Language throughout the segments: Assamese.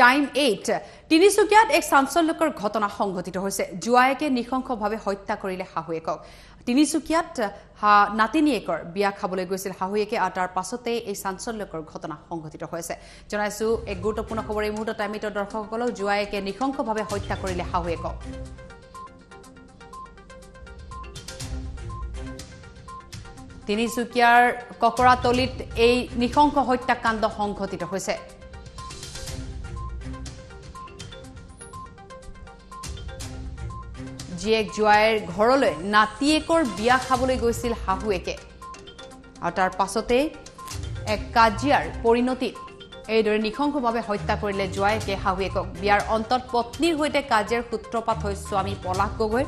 টাইম এইট তিনিচুকীয়াত এক চাঞ্চল্যকৰ ঘটনা সংঘটিত হৈছে। জোৱায়েকে নৃশংসভাৱে হত্যা কৰিলে শাহুৱেকক। তিনিচুকীয়াত নাতিনীয়েকৰ বিয়া খাবলৈ গৈছিল শাহুৱেকে আৰু তাৰ পাছতে এই চাঞ্চল্যকৰ ঘটনা সংঘটিত হৈছে। জনাইছো এক গুৰুত্বপূৰ্ণ খবৰ এই মুহূৰ্তত টাইম এইটৰ দৰ্শকসকলক জোৱায়েকে নৃশংসভাৱে হত্যা কৰিলে শাহুৱেকক। তিনিচুকীয়াৰ ককৰাতলিত এই নৃশংস হত্যাকাণ্ড সংঘটিত হৈছে। জীয়েক জোৱাইৰ ঘৰলৈ নাতিয়েকৰ বিয়া খাবলৈ গৈছিল শাহুৱেকে আৰু তাৰ পাছতে এক কাজিয়াৰ পৰিণতিত এইদৰে নৃশংসভাৱে হত্যা কৰিলে জোৱায়েকে শাহুৱেকক বিয়াৰ অন্তত পত্নীৰ সৈতে কাজিয়াৰ সূত্ৰপাত হৈ স্বামী পলাশ গগৈ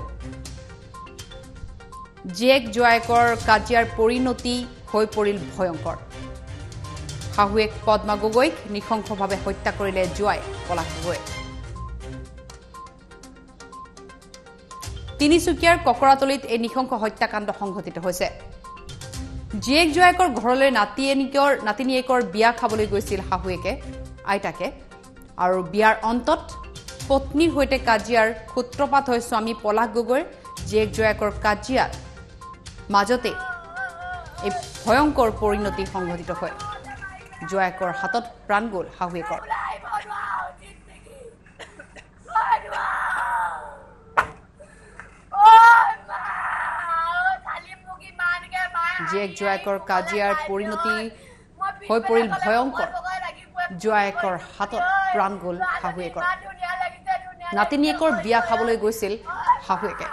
জীয়েক জোৱায়েকৰ কাজিয়াৰ পৰিণতি হৈ পৰিল ভয়ংকৰ। শাহুৱেক পদ্মা গগৈক নৃশংসভাৱে হত্যা কৰিলে জোৱাই পলাশ গগৈ তিনিচুকীয়াৰ ককৰাতলিত এই নৃশংস হত্যাকাণ্ড সংঘটিত হৈছে। জীয়েক জোৱায়েকৰ ঘৰলৈ নাতিয়েকৰ নাতিনীয়েকৰ বিয়া খাবলৈ গৈছিল শাহুৱেকে আইতাকে। আৰু বিয়াৰ অন্তত পত্নীৰ সৈতে কাজিয়াৰ সূত্ৰপাত হয় স্বামী পলাশ গগৈৰ জীয়েক জোৱায়েকৰ কাজিয়াৰ। মাজতে এই ভয়ংকৰ পৰিণতি সংঘটিত হয়। জোৱায়েকৰ হাতত প্ৰাণ গ'ল শাহুৱেকৰ জীয়েক জোৱায়েকৰ কাজিয়াৰ পৰিণতি হৈ পৰিল ভয়ংকৰ। জোৱায়েকৰ হাতত প্ৰাণ গ'ল শাহুৱেকৰ নাতিনীয়েকৰ বিয়া খাবলৈ গৈছিল শাহুৱেকে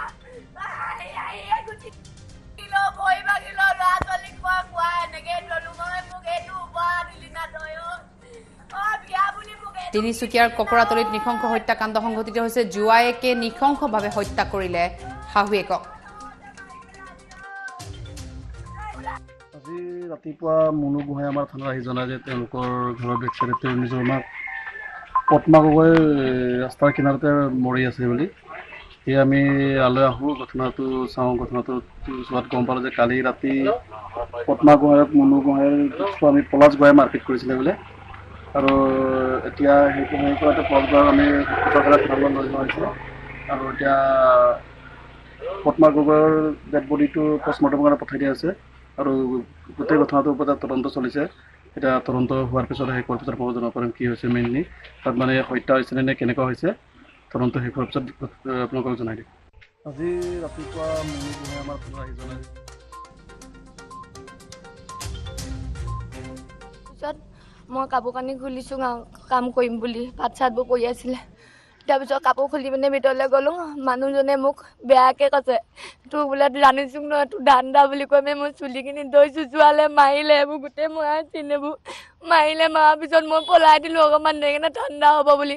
তিনিচুকীয়াৰ ককৰাতলিত নৃশংস হত্যাকাণ্ড সংঘটিত হৈছে। জোৱায়েকে নৃশংসভাৱে হত্যা কৰিলে শাহুৱেকক আজি ৰাতিপুৱা মুনু গোহাঁই আমাৰ থানাত আহি জনাই যে তেওঁলোকৰ ঘৰৰ বেক চাইডে তেওঁ নিজৰ মাক পদ্মা গগৈ ৰাস্তাৰ কিনাৰতে মৰি আছে বুলি। সেয়ে আমি আলৈ আহোঁ ঘটনাটো চাওঁ ঘটনাটো চোৱাত গম পালোঁ যে কালি ৰাতি পদ্মা গোহাঁইক মুনু গোহাঁইৰ স্বামী পলাশ গোহাঁই মাৰপিট কৰিছিলে বোলে। আৰু এতিয়া সেই কৰাতে পলাশ গোহাঁইক আমি থানালৈ লৈ যোৱা হৈছে। আৰু এতিয়া পদ্মা গগৈৰ ডেড বডিটো পষ্টমৰ্টমৰ কাৰণে পঠাই দিয়া হৈছে। আৰু গোটেই ঘটনাটোৰ ওপৰত তদন্ত চলিছে। এতিয়া তদন্ত হোৱাৰ পিছত শেষ হোৱাৰ পিছত মই জনাব পাৰিম কি হৈছে মেইনলি তাত মানে হত্যা হৈছেনে নে কেনেকুৱা হৈছে তদন্ত শেষ হোৱাৰ পিছত আপোনালোকক জনাই দিম। আজি ৰাতিপুৱা গোহাঁই আমাৰ থানাত আহি জনাই তাৰপিছত মই কাপোৰ কানি খুলিছোঁ কাম কৰিম বুলি ভাত চাতবোৰ কৰি আছিলে। তাৰপিছত কাপোৰ খুলি পিনে ভিতৰলৈ গ'লোঁ। মানুহজনে মোক বেয়াকৈ কৈছে তোক বোলে জানিছোঁ নহয় তোৰ ধান্দা বুলি কৈ মোৰ চুলিখিনি দৈ চুচুৱালে মাৰিলে এইবোৰ গোটেই মৰাই চিনেবোৰ মাৰিলে মৰাৰ পিছত মই পলাই দিলোঁ অকণমান দেৰিকেনে ঠাণ্ডা হ'ব বুলি।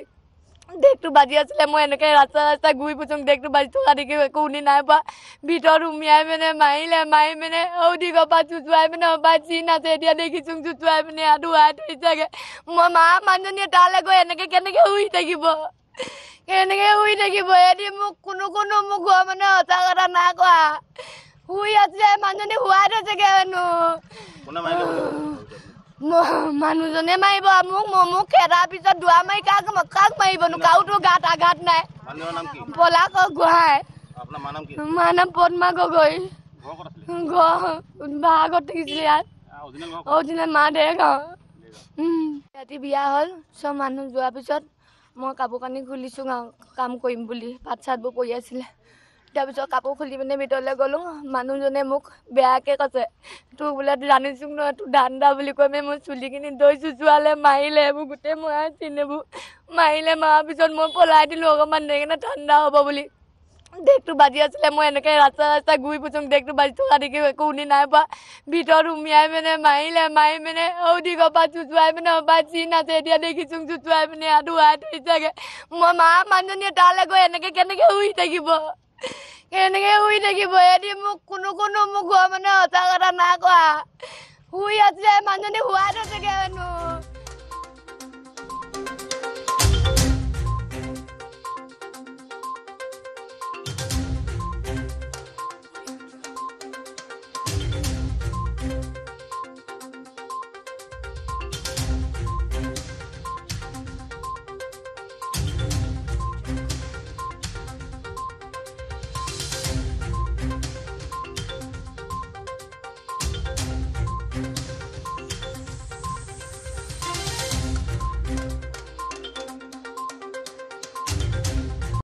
ডেকটো বাজি আছিলে মই এনেকৈ ৰাস্তা ৰাস্তা ঘূৰি ফুচোঁ ডেকটো বাজি থকা দেখি একো শুনি নাই পোৱা। ভিতৰত সুমিয়াই পিনে মাৰিলে মাৰি পিনে ঔদি গপা চুচুৱাই পিনে অপা চিন আছে এতিয়া দেখিছোঁ চুচুৱাই পিনে আৰু ধুৱাই থৈছেগৈ মই মা মানুহজনীয়ে তালৈ গৈ এনেকৈ কেনেকৈ শুই থাকিব? কেনেকৈ শুই থাকিব এদি মোক কোনো কোনো মোক ঘৰৰ মানুহে সঁচা কথা নাই কোৱা শুই আছে মানুহজনী শুৱাই থৈছেগৈ হেনো মানুহজনে মাৰিব মোক মোক খেদাৰ পিছত দুৱাৰ মাৰি কাক কাক মাৰিবনো কাৰোতো গাত আঘাত নাই পলাশ গোহাঁই কি মাৰ নাম পদ্মা গগৈ ঘৰ ঘৰ ভাগত থাকিছিলে ইয়াত অৰিজিনেল ঘৰ মা দেৰগাঁও ৰাতি বিয়া হ'ল চব মানুহ যোৱাৰ পিছত মই কাপোৰ কানি খুলিছোঁ কাম কৰিম বুলি ভাত চাতবোৰ কৰি আছিলে। তাৰপিছত কাপোৰ খুলি পিনে ভিতৰলৈ গ'লোঁ মানুহজনে মোক বেয়াকৈ কৈছে তোক বোলে জানিছোঁ নহয় তোৰ ধান্দা বুলি কৈ পিনে মোৰ চুলিখিনি দৈ চুচুৱালে মাৰিলে এইবোৰ গোটেই মৰাই চিনেবোৰ মাৰিলে মৰাৰ পিছত মই পলাই দিলোঁ অকণমান দেৰিকেনে ঠাণ্ডা হ'ব বুলি। ডেকটো বাজি আছিলে মই এনেকৈ ৰাস্তা ৰাস্তা ঘূৰি ফুচোঁ ডেকটো বাজি থকা দেখি একো শুনি নাই পোৱা। ভিতৰত সুমিয়াই পিনে মাৰিলে মাৰি পিনে ঔদি গপা চুচুৱাই পিনে অপা চিন আছে এতিয়া দেখিছোঁ চুচুৱাই পিনে আৰু ধুৱাই থৈছেগৈ মই মা মানুহজনীয়ে তালৈ গৈ এনেকৈ কেনেকৈ শুই থাকিব? কেনেকৈ শুই থাকিব? এদি মোক কোনো কোনো মোক ঘৰৰ মানুহে সঁচা কথা নাই কোৱা। শুই আছে মানুহজনী শুৱাই থৈছেগৈ হেনো।